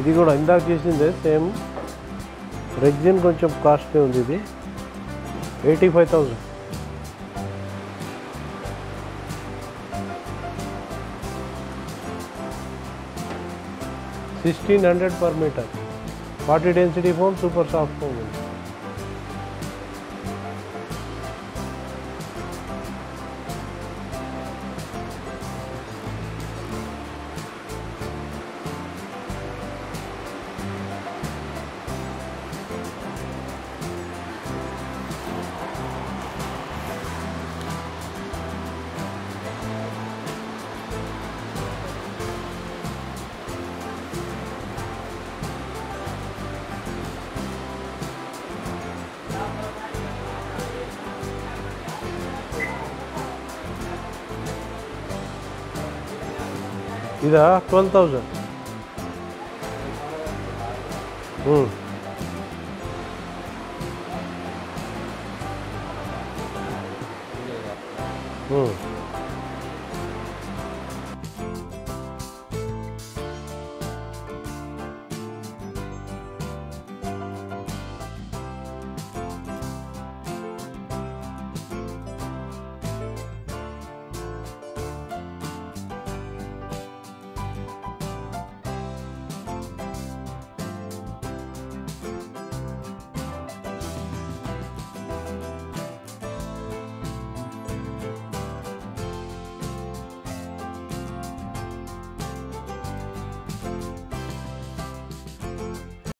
ఇది కూడా ఇందాక చేసిందే సేమ్ రెగ్జిన్ కొంచెం కాస్ట్లీ ఉంది ఇది. Eighty five thousand sixteen hundred per metre. Forty density foam super soft foam ఉంది. ఇదా ట్వెల్వ్ థౌజండ్ ఇది